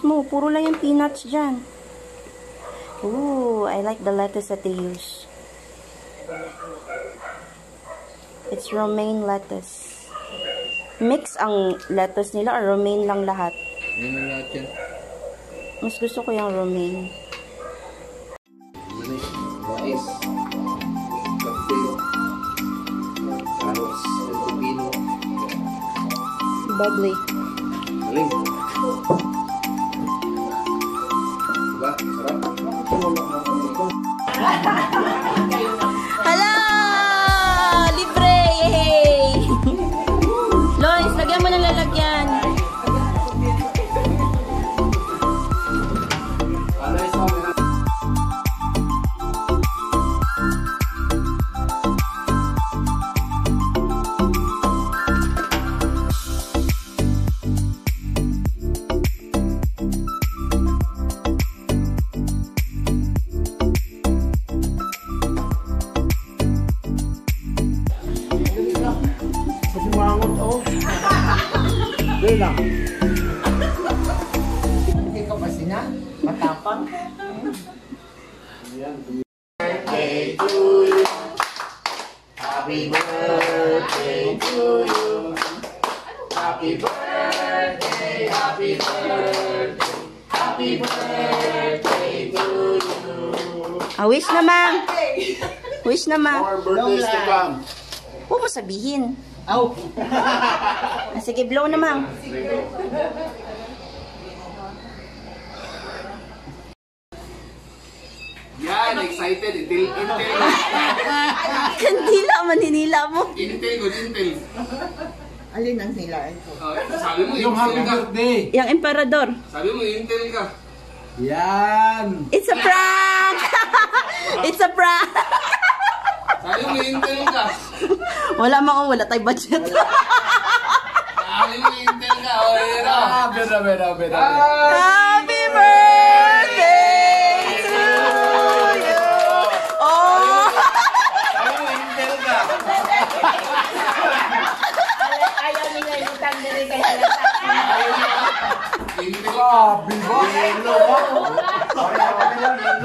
puro lang yung peanuts dyan. Ooh, I like the lettuce that they use. It's romaine lettuce. Mix ang lettuce nila or romaine lang lahat? Yan na lahat yan. Mas gusto ko yung romaine. Mais, kape, carrots, pepino. Bubbly. Galing. Doon lang. Hindi ka ba sina? Matapang? Birthday to you. Happy birthday to you. Happy birthday, happy birthday. Happy birthday to you. Ah, wish na, ma. Wish na, ma. More birthdays to come. Huwag mo sabihin. Oh. Sige, blow na. Yan, excited. Intel, Intel. Kandila, maninila mo. Intel, good Intel. Alin ang nilaan ko? Oh, sabi mo, Yung happy birthday. Yung emperador. Sabi mo, Intel ka. Yan. It's a prank! It's a prank! Sabi mo, Intel ka. wala mga wala tayo budget. Mo, Intel ka. O, yun o. Ah, bera, bera, bera. Happy birthday to you! Oh! Mo, Intel ka. Ayaw nila yung tandere kaya Intel ka. Bibo. Yelo ba? Lang, yelo.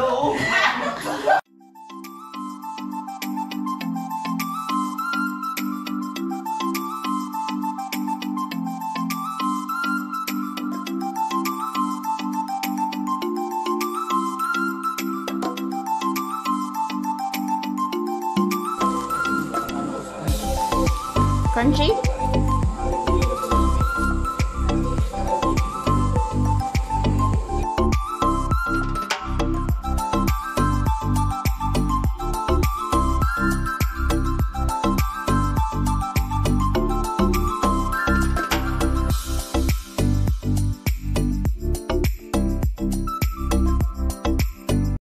Crunchy.